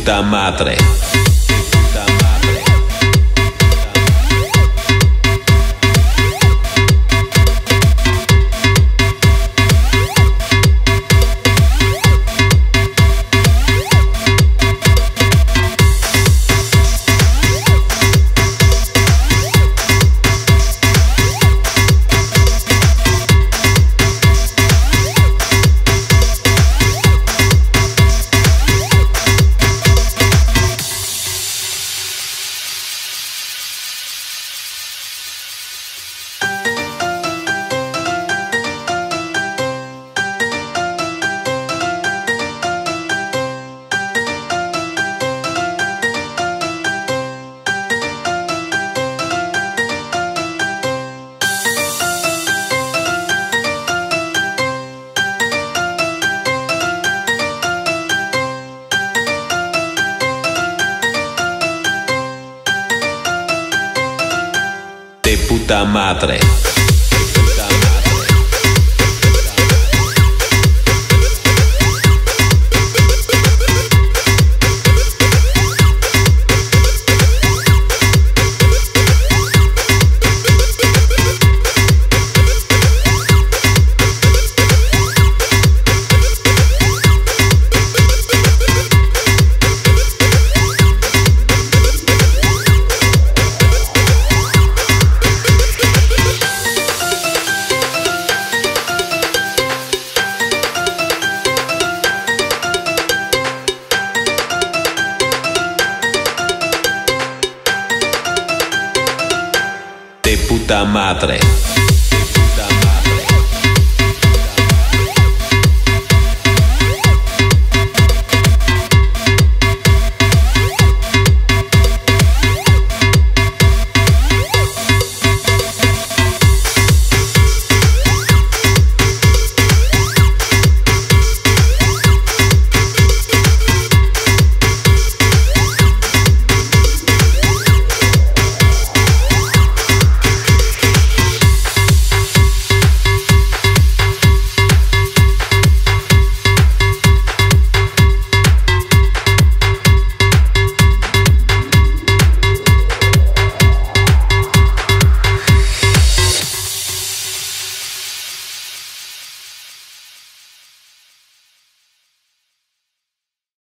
puta madre. Puta madre. De puta madre.